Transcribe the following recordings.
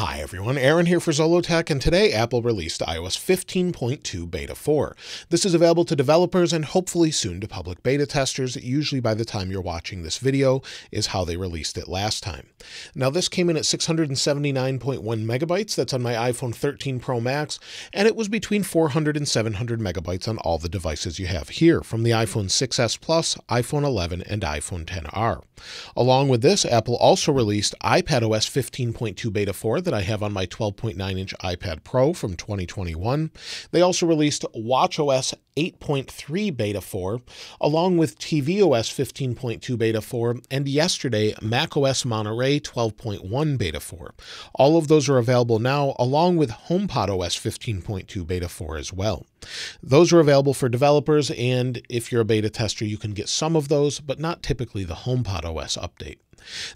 Hi everyone, Aaron here for Zollotech, and today Apple released iOS 15.2 Beta 4. This is available to developers and hopefully soon to public beta testers, usually by the time you're watching this video is how they released it last time. Now this came in at 679.1 megabytes, that's on my iPhone 13 Pro Max, and it was between 400 and 700 megabytes on all the devices you have here, from the iPhone 6s Plus, iPhone 11, and iPhone XR. Along with this, Apple also released iPadOS 15.2 Beta 4 that I have on my 12.9 inch iPad Pro from 2021. They also released WatchOS 8.3 Beta 4, along with tvOS 15.2 Beta 4, and yesterday macOS Monterey 12.1 Beta 4. All of those are available now, along with HomePod OS 15.2 Beta 4 as well. Those are available for developers, and if you're a beta tester, you can get some of those, but not typically the HomePod OS update.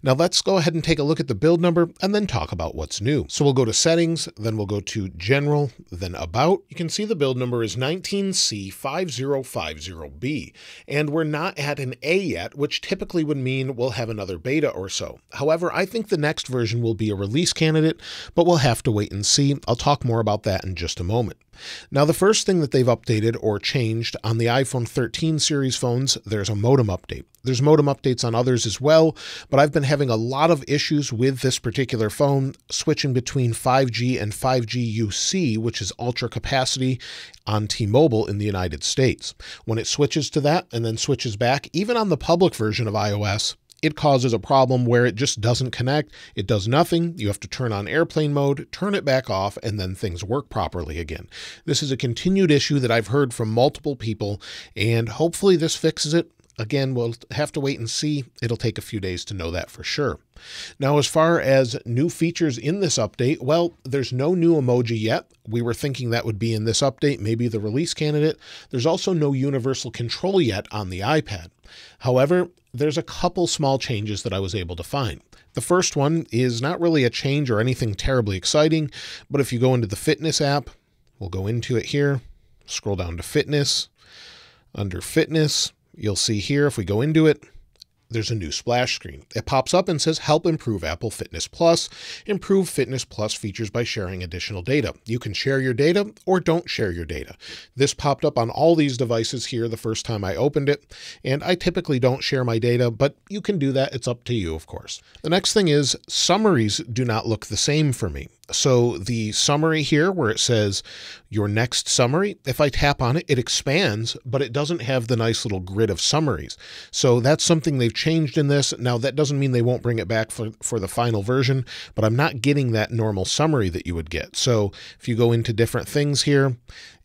Now let's go ahead and take a look at the build number and then talk about what's new. So we'll go to settings, then we'll go to general, then about. You can see the build number is 19C5050B, and we're not at an A yet, which typically would mean we'll have another beta or so. However, I think the next version will be a release candidate, but we'll have to wait and see. I'll talk more about that in just a moment. Now, the first thing that they've updated or changed on the iPhone 13 series phones, there's a modem update. There's modem updates on others as well, but I've been having a lot of issues with this particular phone switching between 5G and 5G UC, which is ultra capacity on T-Mobile in the United States. When it switches to that and then switches back, even on the public version of iOS, it causes a problem where it just doesn't connect. It does nothing. You have to turn on airplane mode, turn it back off, and then things work properly again. This is a continued issue that I've heard from multiple people, and hopefully this fixes it. Again, we'll have to wait and see. It'll take a few days to know that for sure. Now, as far as new features in this update, well, there's no new emoji yet. We were thinking that would be in this update, maybe the release candidate. There's also no universal control yet on the iPad. However, there's a couple small changes that I was able to find. The first one is not really a change or anything terribly exciting, but if you go into the fitness app, we'll go into it here, scroll down to fitness. Under fitness, you'll see here, if we go into it, there's a new splash screen. It pops up and says help improve Apple Fitness Plus. Improve Fitness Plus features by sharing additional data. You can share your data or don't share your data. This popped up on all these devices here the first time I opened it, and I typically don't share my data, but you can do that. It's up to you, of course. The next thing is summaries do not look the same for me. So the summary here where it says your next summary, if I tap on it, it expands, but it doesn't have the nice little grid of summaries. So that's something they've changed in this. Now that doesn't mean they won't bring it back for, for the final version, but I'm not getting that normal summary that you would get. So if you go into different things here,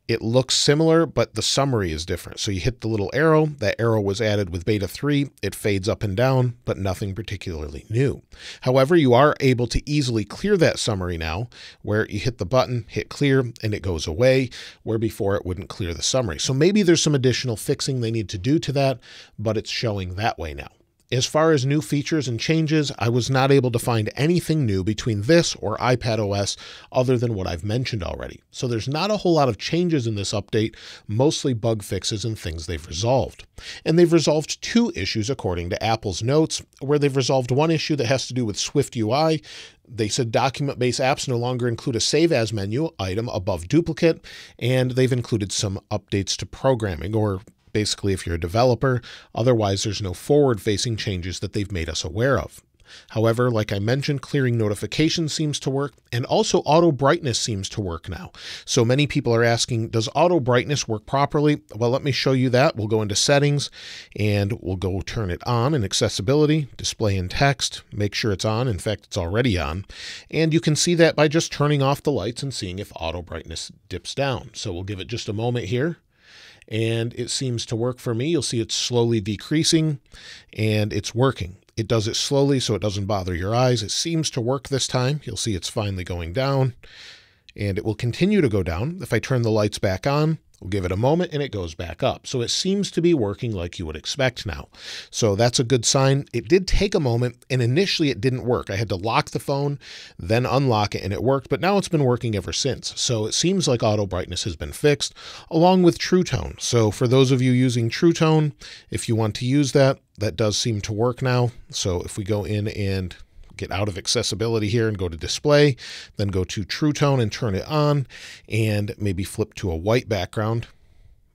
it looks similar, but the summary is different. So you hit the little arrow, that arrow was added with beta 3, it fades up and down, but nothing particularly new. However, you are able to easily clear that summary now, where you hit the button, hit clear, and it goes away, where before it wouldn't clear the summary. So maybe there's some additional fixing they need to do to that, but it's showing that way now. As far as new features and changes, I was not able to find anything new between this or iPad OS other than what I've mentioned already. So there's not a whole lot of changes in this update, mostly bug fixes and things they've resolved. And they've resolved two issues according to Apple's notes, where they've resolved one issue that has to do with Swift UI. They said document-based apps no longer include a save as menu item above duplicate, and they've included some updates to programming or basically if you're a developer. Otherwise, there's no forward facing changes that they've made us aware of. However, like I mentioned, clearing notifications seems to work, and also auto brightness seems to work now. So many people are asking, does auto brightness work properly? Well, let me show you that. We'll go into settings and we'll go turn it on in accessibility, display in text, make sure it's on. In fact, it's already on. And you can see that by just turning off the lights and seeing if auto brightness dips down. So we'll give it just a moment here and it seems to work for me. You'll see it's slowly decreasing and it's working. It does it slowly so it doesn't bother your eyes. It seems to work this time. You'll see it's finally going down and it will continue to go down. If I turn the lights back on, We'll give it a moment and it goes back up. So it seems to be working like you would expect now. So that's a good sign. It did take a moment and initially it didn't work. I had to lock the phone, then unlock it and it worked, but now it's been working ever since. So it seems like auto brightness has been fixed along with True Tone. So for those of you using True Tone, if you want to use that, that does seem to work now. So if we go in and get out of accessibility here and go to display, then go to True Tone and turn it on, and maybe flip to a white background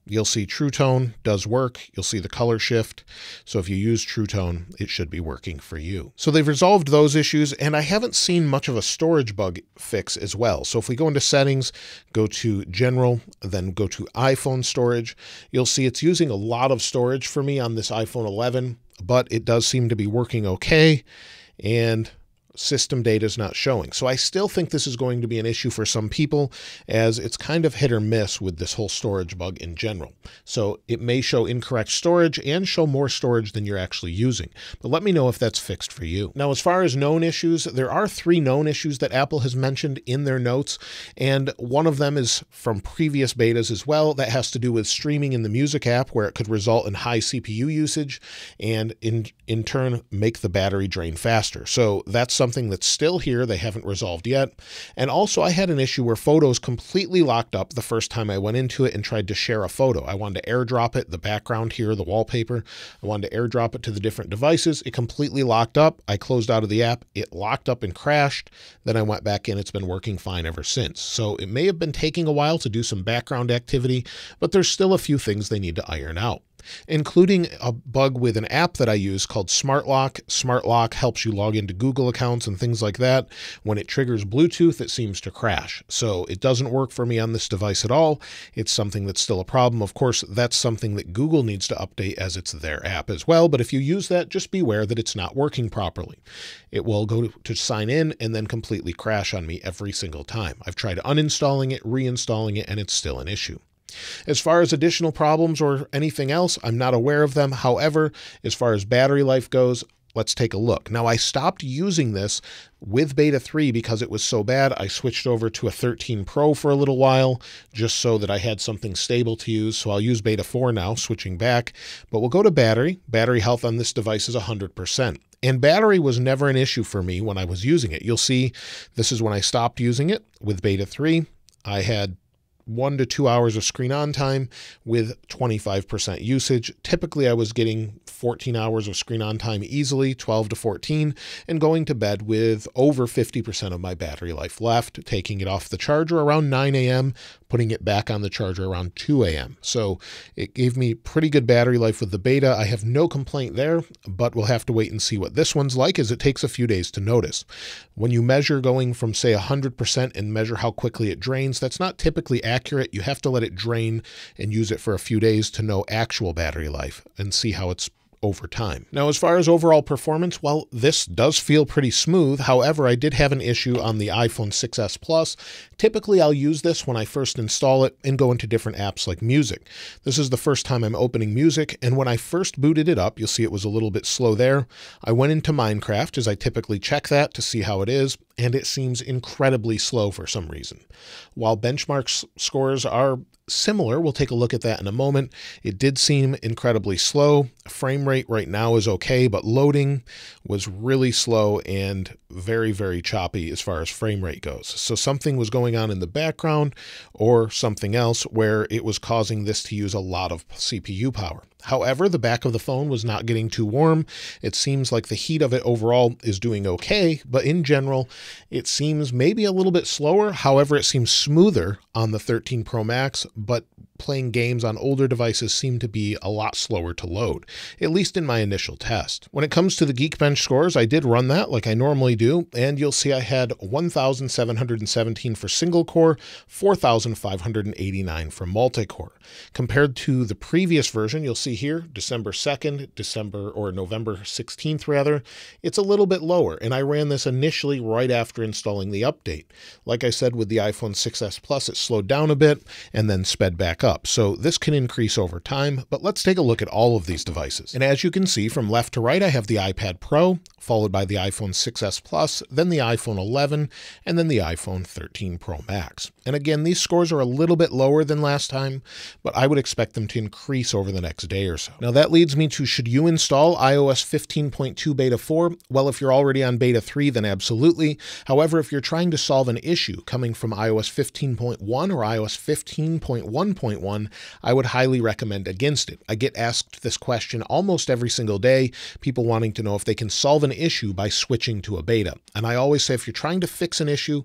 you'll see True Tone does work. You'll see the color shift. So if you use True Tone, it should be working for you. So they've resolved those issues, and I haven't seen much of a storage bug fix as well. So if we go into settings, go to general, then go to iPhone storage, you'll see it's using a lot of storage for me on this iPhone 11, but it does seem to be working okay. And system data is not showing. So I still think this is going to be an issue for some people as it's kind of hit or miss with this whole storage bug in general. So it may show incorrect storage and show more storage than you're actually using. But let me know if that's fixed for you. Now, as far as known issues, there are three known issues that Apple has mentioned in their notes. And one of them is from previous betas as well. That has to do with streaming in the music app where it could result in high CPU usage and in, in turn make the battery drain faster. So that's something something that's still here they haven't resolved yet. And also, I had an issue where photos completely locked up the first time I went into it and tried to share a photo. I wanted to airdrop it, the background here, the wallpaper. I wanted to airdrop it to the different devices. It completely locked up. I closed out of the app. It locked up and crashed. Then I went back in. It's been working fine ever since. So it may have been taking a while to do some background activity, but there's still a few things they need to iron out including a bug with an app that I use called Smart Lock. Smart Lock helps you log into Google accounts and things like that. When it triggers Bluetooth, it seems to crash. So it doesn't work for me on this device at all. It's something that's still a problem. Of course, that's something that Google needs to update as it's their app as well. But if you use that, just beware that it's not working properly. It will go to sign in and then completely crash on me every single time. I've tried uninstalling it, reinstalling it, and it's still an issue. As far as additional problems or anything else, I'm not aware of them. However, as far as battery life goes, let's take a look. Now, I stopped using this with Beta 3 because it was so bad. I switched over to a 13 Pro for a little while just so that I had something stable to use. So I'll use Beta 4 now, switching back. But we'll go to battery. Battery health on this device is 100%. And battery was never an issue for me when I was using it. You'll see this is when I stopped using it with Beta 3. I had one to two hours of screen on time with 25% usage. Typically, I was getting 14 hours of screen on time easily, 12 to 14, and going to bed with over 50% of my battery life left, taking it off the charger around 9 a.m., putting it back on the charger around 2 a.m. So it gave me pretty good battery life with the beta. I have no complaint there, but we'll have to wait and see what this one's like as it takes a few days to notice. When you measure going from say 100% and measure how quickly it drains, that's not typically accurate. You have to let it drain and use it for a few days to know actual battery life and see how it's over time. Now, as far as overall performance, well, this does feel pretty smooth. However, I did have an issue on the iPhone 6s Plus. Typically, I'll use this when I first install it and go into different apps like music. This is the first time I'm opening music, and when I first booted it up, you'll see it was a little bit slow there. I went into Minecraft, as I typically check that to see how it is, and it seems incredibly slow for some reason. While benchmark scores are similar. We'll take a look at that in a moment. It did seem incredibly slow. Frame rate right now is okay, but loading was really slow and very, very choppy as far as frame rate goes. So something was going on in the background or something else where it was causing this to use a lot of CPU power. However, the back of the phone was not getting too warm. It seems like the heat of it overall is doing okay, but in general, it seems maybe a little bit slower. However, it seems smoother on the 13 Pro Max, but playing games on older devices seem to be a lot slower to load, at least in my initial test. When it comes to the Geekbench scores, I did run that like I normally do, and you'll see I had 1,717 for single core, 4,589 for multi-core. Compared to the previous version, you'll see here, December 2nd, December or November 16th rather, it's a little bit lower, and I ran this initially right after installing the update. Like I said with the iPhone 6s Plus, it slowed down a bit and then sped back up. So this can increase over time, but let's take a look at all of these devices. And as you can see from left to right, I have the iPad Pro, followed by the iPhone 6s Plus, then the iPhone 11, and then the iPhone 13 Pro Max. And again, these scores are a little bit lower than last time, but I would expect them to increase over the next day or so. Now that leads me to should you install iOS 15.2 beta 4? Well, if you're already on beta 3, then absolutely. However, if you're trying to solve an issue coming from iOS 15.1 or iOS 15.1.1, I would highly recommend against it. I get asked this question almost every single day, people wanting to know if they can solve an issue by switching to a beta. And I always say if you're trying to fix an issue,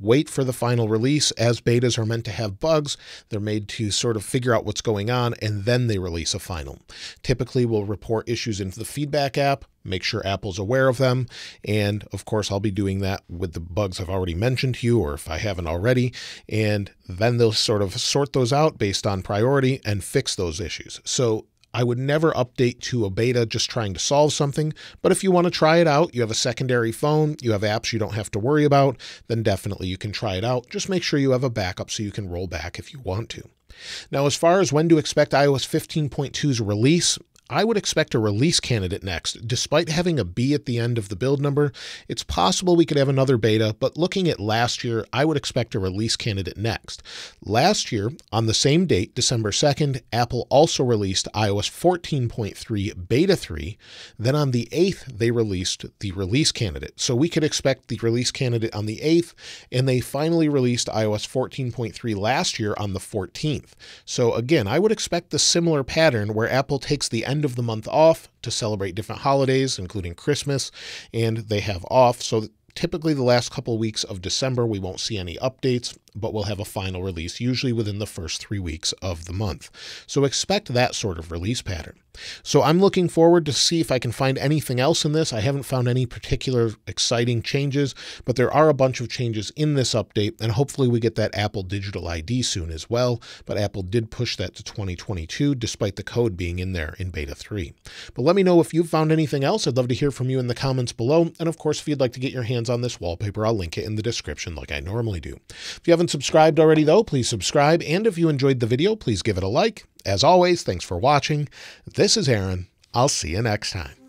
wait for the final release as betas are meant to have bugs. They're made to sort of figure out what's going on and then they release a final. Typically, we'll report issues into the feedback app, make sure Apple's aware of them. And of course, I'll be doing that with the bugs I've already mentioned to you, or if I haven't already. And then they'll sort of sort those out based on priority and fix those issues. So I would never update to a beta just trying to solve something, but if you want to try it out, you have a secondary phone, you have apps you don't have to worry about, then definitely you can try it out. Just make sure you have a backup so you can roll back if you want to. Now, as far as when to expect iOS 15.2's release, I would expect a release candidate next. Despite having a B at the end of the build number, it's possible we could have another beta, but looking at last year, I would expect a release candidate next. Last year, on the same date, December 2nd, Apple also released iOS 14.3 Beta 3. Then on the 8th, they released the release candidate. So we could expect the release candidate on the 8th, and they finally released iOS 14.3 last year on the 14th. So again, I would expect the similar pattern where Apple takes the end end of the month off to celebrate different holidays, including Christmas, and they have off. So typically the last couple of weeks of December, we won't see any updates but we'll have a final release usually within the first three weeks of the month. So expect that sort of release pattern. So I'm looking forward to see if I can find anything else in this. I haven't found any particular exciting changes, but there are a bunch of changes in this update, and hopefully we get that Apple Digital ID soon as well. But Apple did push that to 2022, despite the code being in there in Beta 3. But let me know if you've found anything else. I'd love to hear from you in the comments below. And of course, if you'd like to get your hands on this wallpaper, I'll link it in the description like I normally do. If you haven't haven't subscribed already, though, please subscribe. And if you enjoyed the video, please give it a like. As always, thanks for watching. This is Aaron. I'll see you next time.